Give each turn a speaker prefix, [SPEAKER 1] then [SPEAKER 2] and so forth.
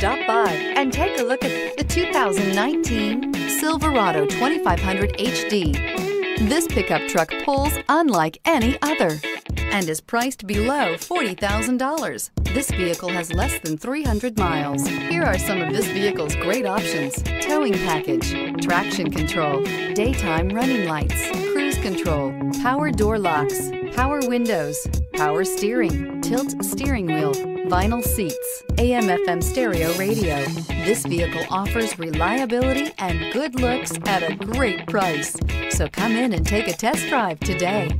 [SPEAKER 1] Stop by and take a look at the 2019 Silverado 2500 HD. This pickup truck pulls unlike any other and is priced below $40,000. This vehicle has less than 300 miles. Here are some of this vehicle's great options. Towing package, traction control, daytime running lights, cruise control, power door locks, power windows, power steering, tilt steering wheel, vinyl seats, AM FM stereo radio. This vehicle offers reliability and good looks at a great price. So come in and take a test drive today.